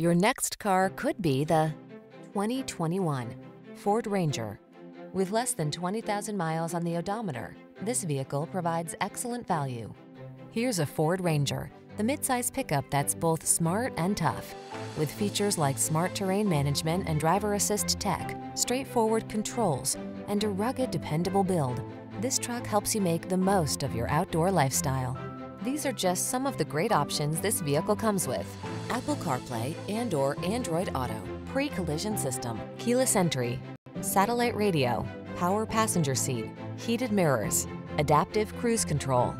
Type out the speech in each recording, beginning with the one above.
Your next car could be the 2021 Ford Ranger. With less than 20,000 miles on the odometer, this vehicle provides excellent value. Here's a Ford Ranger, the midsize pickup that's both smart and tough. With features like smart terrain management and driver assist tech, straightforward controls, and a rugged, dependable build, this truck helps you make the most of your outdoor lifestyle. These are just some of the great options this vehicle comes with. Apple CarPlay and or Android Auto, pre-collision system, keyless entry, satellite radio, power passenger seat, heated mirrors, adaptive cruise control,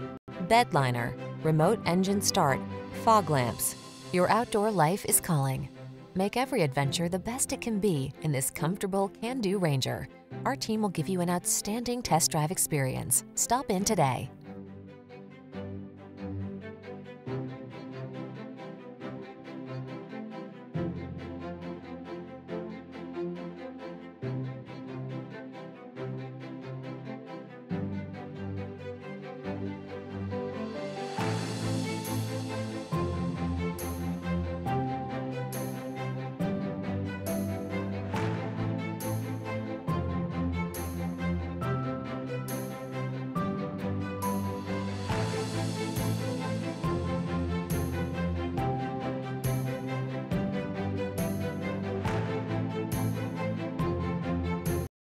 bed liner, remote engine start, fog lamps. Your outdoor life is calling. Make every adventure the best it can be in this comfortable can-do Ranger. Our team will give you an outstanding test drive experience. Stop in today.